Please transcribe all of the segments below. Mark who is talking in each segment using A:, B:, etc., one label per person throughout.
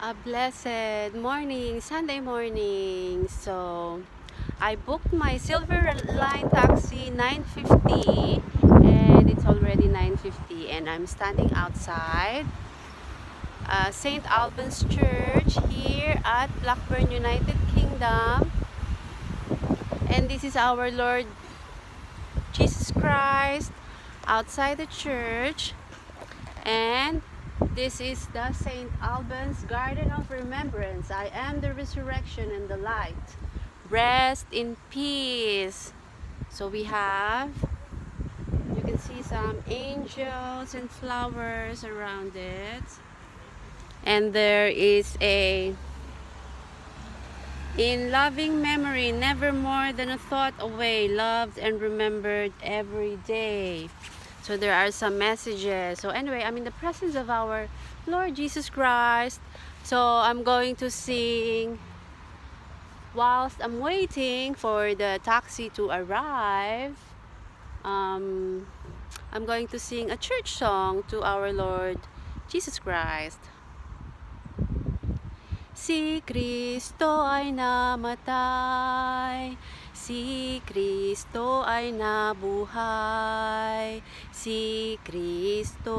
A: a blessed morning, Sunday morning. So, I booked my Silver Line taxi 9.50 and it's already 9.50 and I'm standing outside uh, St. Albans Church here at Blackburn, United Kingdom. And this is our Lord Jesus Christ outside the church and this is the St. Albans Garden of Remembrance. I am the resurrection and the light. Rest in peace. So we have, you can see some angels and flowers around it. And there is a, in loving memory, never more than a thought away, loved and remembered every day. So there are some messages. So anyway, I'm in the presence of our Lord Jesus Christ. So I'm going to sing whilst I'm waiting for the taxi to arrive. Um, I'm going to sing a church song to our Lord Jesus Christ. Si Kristo ay namatay Si Kristo ay nabuhay, si Kristo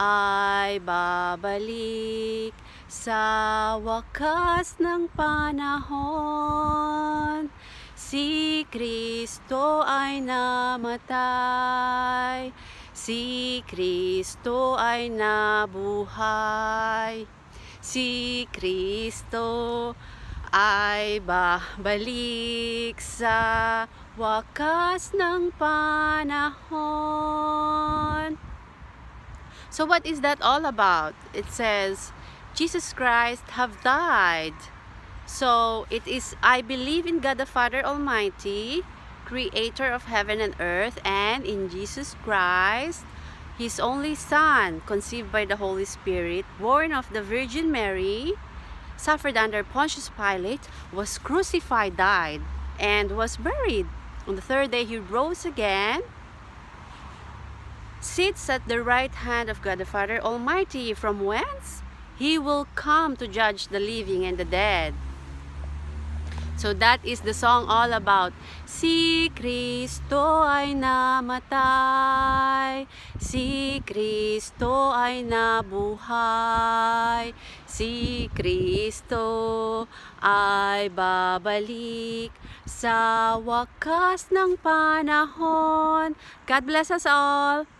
A: ay babalik sa wakas ng panahon. Si Kristo ay namatay, si Kristo ay nabuhay, si Kristo ay ay babalik sa wakas ng panahon. So what is that all about? It says, Jesus Christ have died. So it is, I believe in God the Father Almighty, creator of heaven and earth, and in Jesus Christ, His only Son, conceived by the Holy Spirit, born of the Virgin Mary, suffered under Pontius Pilate, was crucified, died, and was buried. On the third day he rose again, sits at the right hand of God the Father Almighty, from whence he will come to judge the living and the dead. So that is the song all about. Si Kristo ay namatay, si Kristo ay nabuhay, si Kristo ay babalik sa wakas ng panahon. God bless us all.